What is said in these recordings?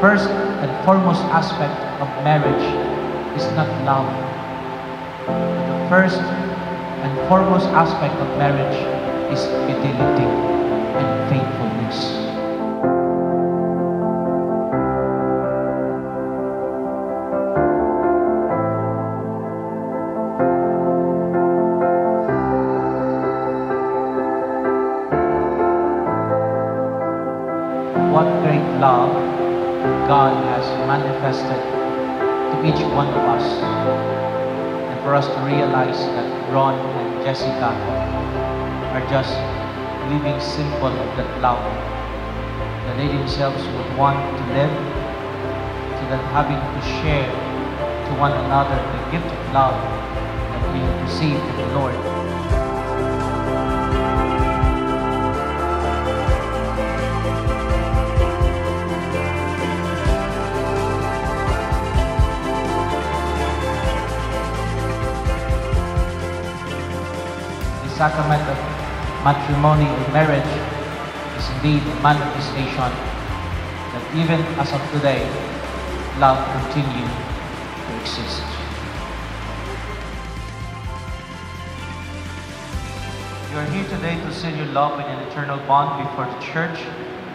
first and foremost aspect of marriage is not love. The first and foremost aspect of marriage is fidelity and faithfulness. What great love God has manifested to each one of us. And for us to realize that Ronn and Jessica are just living symbol of that love. That they themselves would want to live so that having to share to one another the gift of love that we have received from the Lord. Sacrament of matrimony or marriage is indeed a manifestation that even as of today, love continues to exist. You are here today to seal your love in an eternal bond before the church,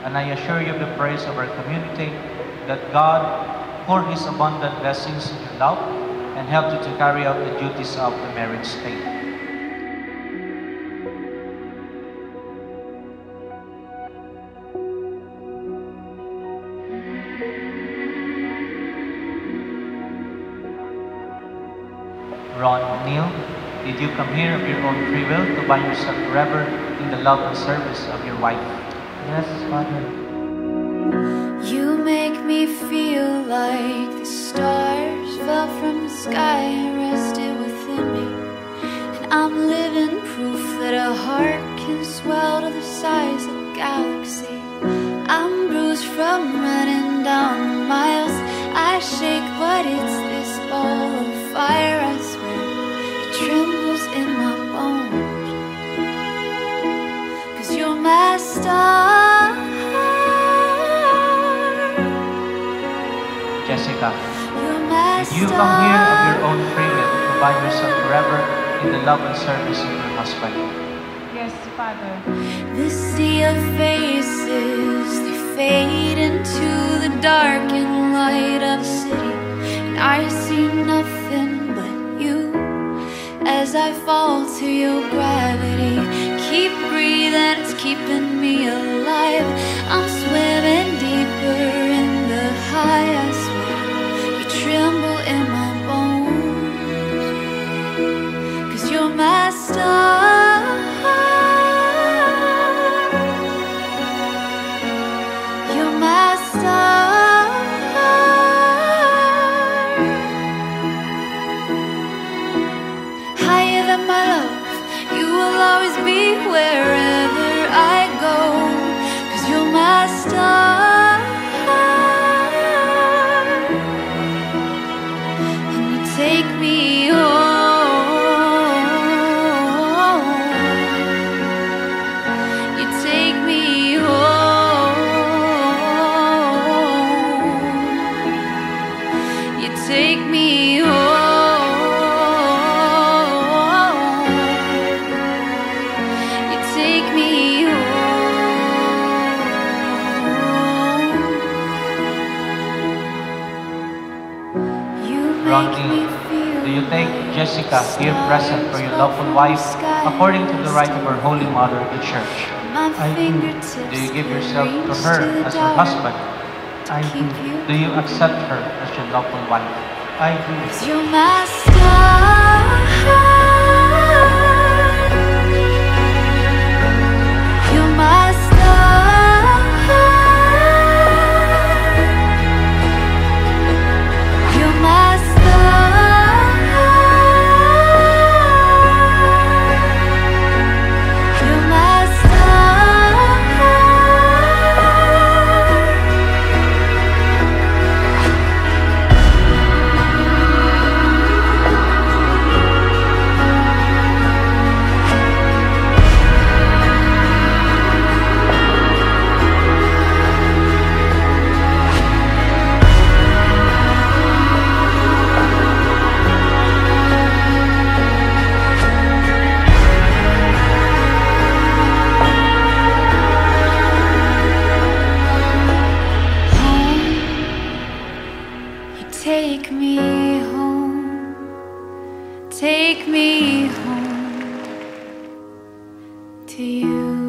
and I assure you of the praise of our community that God pour His abundant blessings in your love and help you to carry out the duties of the marriage state. Ronn Neil, did you come here of your own free will to bind yourself forever in the love and service of your wife? Yes, Father. You make me feel like the stars fell from the sky and rested within me. And I'm living proof that a heart can swell to the size of a galaxy. I'm bruised from running down Jessica, You're my did you come here of your own free will to bind yourself forever in the love and service of your husband? Yes, Father. The sea of faces, they fade into the dark and light be wherever me home. You Ronnie, make me feel Do you take Jessica here present for your lawful wife according to the rite of our Holy Mother, the Church? I do. Do you give yourself to her as your husband? I do. Do you accept her as your lawful wife? I do. to you.